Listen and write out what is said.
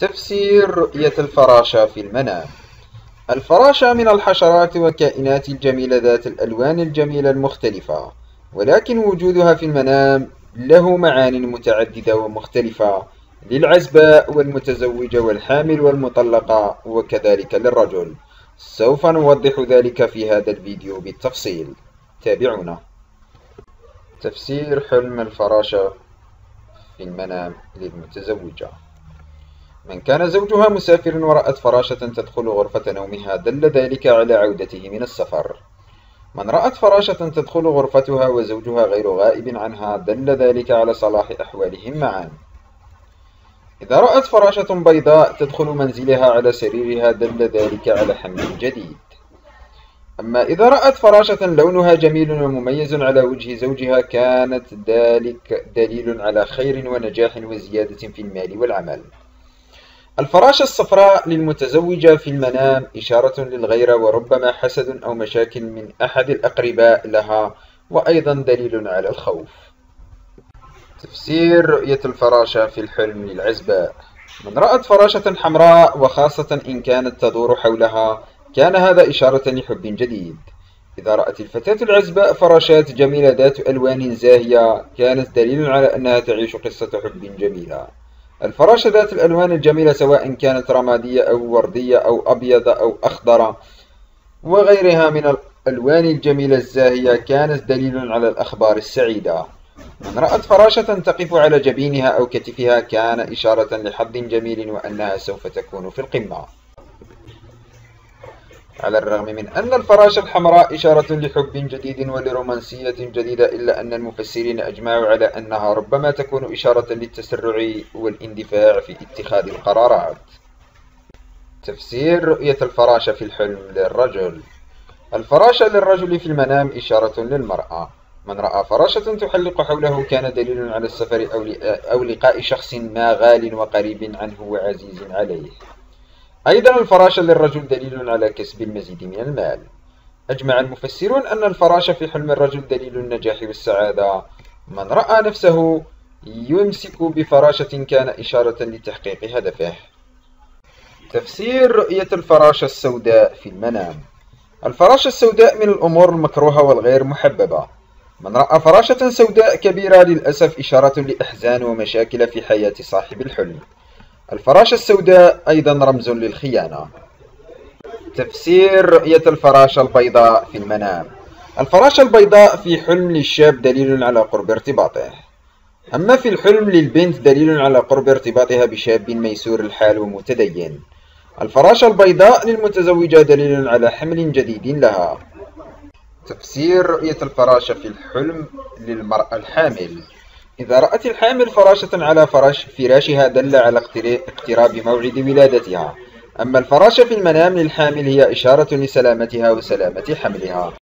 تفسير رؤية الفراشة في المنام. الفراشة من الحشرات والكائنات الجميلة ذات الألوان الجميلة المختلفة ولكن وجودها في المنام له معان متعددة ومختلفة للعزباء والمتزوجة والحامل والمطلقة وكذلك للرجل. سوف نوضح ذلك في هذا الفيديو بالتفصيل. تابعونا. تفسير حلم الفراشة في المنام للمتزوجة. من كان زوجها مسافر ورأت فراشة تدخل غرفة نومها دل ذلك على عودته من السفر. من رأت فراشة تدخل غرفتها وزوجها غير غائب عنها دل ذلك على صلاح أحوالهم معا. إذا رأت فراشة بيضاء تدخل منزلها على سريرها دل ذلك على حمل جديد. أما إذا رأت فراشة لونها جميل ومميز على وجه زوجها كانت ذلك دليل على خير ونجاح وزيادة في المال والعمل. الفراشة الصفراء للمتزوجة في المنام إشارة للغيرة وربما حسد أو مشاكل من أحد الأقرباء لها وأيضا دليل على الخوف. تفسير رؤية الفراشة في الحلم للعزباء. من رأت فراشة حمراء وخاصة إن كانت تدور حولها كان هذا إشارة لحب جديد. إذا رأت الفتاة العزباء فراشات جميلة ذات ألوان زاهية كانت دليل على أنها تعيش قصة حب جميلة. الفراشة ذات الألوان الجميلة سواء كانت رمادية أو وردية أو أبيض أو أخضر وغيرها من الألوان الجميلة الزاهية كانت دليل على الأخبار السعيدة. من رأت فراشة تقف على جبينها أو كتفها كان إشارة لحظ جميل وأنها سوف تكون في القمة. على الرغم من أن الفراشة الحمراء إشارة لحب جديد ولرومانسية جديدة إلا أن المفسرين أجمعوا على أنها ربما تكون إشارة للتسرع والاندفاع في اتخاذ القرارات. تفسير رؤية الفراشة في الحلم للرجل. الفراشة للرجل في المنام إشارة للمرأة. من رأى فراشة تحلق حوله كان دليل على السفر أو لقاء شخص ما غال وقريب عنه وعزيز عليه. أيضا الفراشة للرجل دليل على كسب المزيد من المال. أجمع المفسرون أن الفراشة في حلم الرجل دليل النجاح والسعادة. من رأى نفسه يمسك بفراشة كان إشارة لتحقيق هدفه. تفسير رؤية الفراشة السوداء في المنام. الفراشة السوداء من الأمور المكروهة والغير محببة. من رأى فراشة سوداء كبيرة للأسف إشارة لإحزان ومشاكل في حياة صاحب الحلم. الفراشة السوداء أيضا رمز للخيانة. تفسير رؤية الفراشة البيضاء في المنام. الفراشة البيضاء في حلم للشاب دليل على قرب ارتباطه. أما في الحلم للبنت دليل على قرب ارتباطها بشاب ميسور الحال ومتدين. الفراشة البيضاء للمتزوجة دليل على حمل جديد لها. تفسير رؤية الفراشة في الحلم للمرأة الحامل. إذا رأت الحامل فراشة على فراش فراشها دل على اقتراب موعد ولادتها أما الفراشة في المنام للحامل هي إشارة لسلامتها وسلامة حملها.